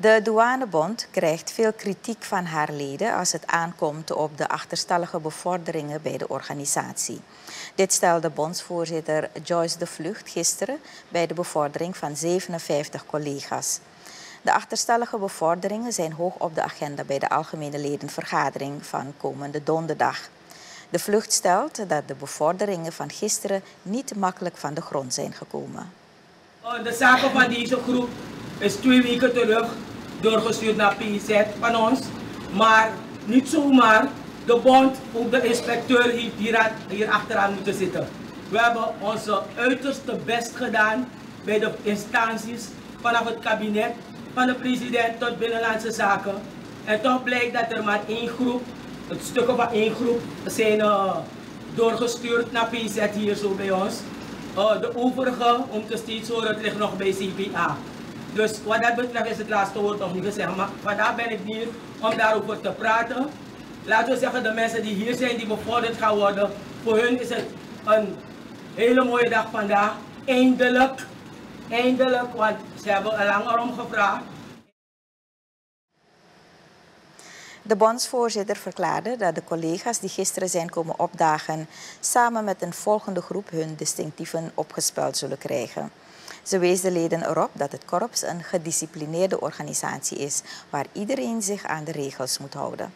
De douanebond krijgt veel kritiek van haar leden als het aankomt op de achterstallige bevorderingen bij de organisatie. Dit stelde bondsvoorzitter Joyce de Vlucht gisteren bij de bevordering van 57 collega's. De achterstallige bevorderingen zijn hoog op de agenda bij de algemene ledenvergadering van komende donderdag. De vlucht stelt dat de bevorderingen van gisteren niet makkelijk van de grond zijn gekomen. De zaken van deze groep is twee weken terug doorgestuurd naar PZ van ons. Maar niet zomaar. De bond, ook de inspecteur heeft hier, hier achteraan moeten zitten. We hebben onze uiterste best gedaan bij de instanties, vanaf het kabinet, van de president tot Binnenlandse Zaken. En toch blijkt dat er maar één groep, het stukken van één groep, zijn uh, doorgestuurd naar PZ hier zo bij ons. Uh, de overige, om te steeds horen, het ligt nog bij CPA. Dus wat dat betreft is het laatste woord nog niet gezegd. Maar vandaag ben ik hier om daarover te praten. Laten we zeggen, de mensen die hier zijn, die bevorderd gaan worden, voor hun is het een hele mooie dag vandaag. Eindelijk, eindelijk, want ze hebben er langer om gevraagd. De bondsvoorzitter verklaarde dat de collega's die gisteren zijn komen opdagen samen met een volgende groep hun distinctieven opgespeld zullen krijgen. Ze wees de leden erop dat het korps een gedisciplineerde organisatie is waar iedereen zich aan de regels moet houden.